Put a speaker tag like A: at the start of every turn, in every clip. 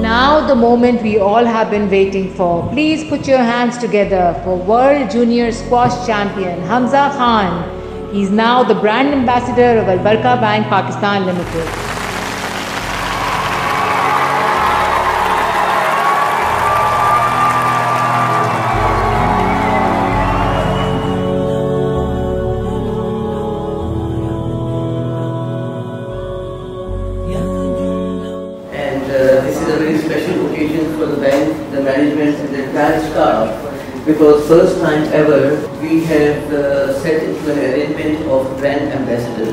A: Now, the moment we all have been waiting for. Please put your hands together for World Junior Squash Champion Hamza Khan. He is now the brand ambassador of Al Baraka Bank Pakistan Limited.
B: very special occasion for the bank, the management and the entire staff because first time ever we have uh, set into an arrangement of brand ambassador.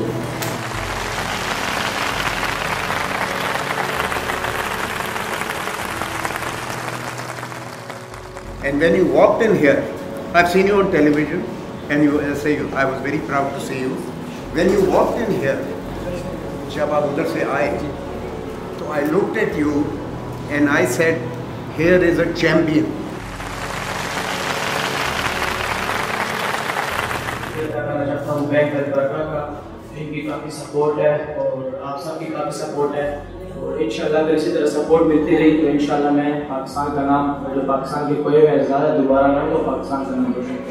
C: And when you walked in here, I've seen you on television, and you I say you, I was very proud to see you. When you walked in here, जब आप उधर से आए, तो I looked at you and I said, here is a champion.
D: Support है और आप सबकी काफ़ी सपोर्ट है और इंशाल्लाह अगर इसी तरह सपोर्ट मिलती रही तो इंशाल्लाह मैं पाकिस्तान का नाम जो पाकिस्तान के खोए हुए ज़्यादा दोबारा ना हो पाकिस्तान का नाम रोशन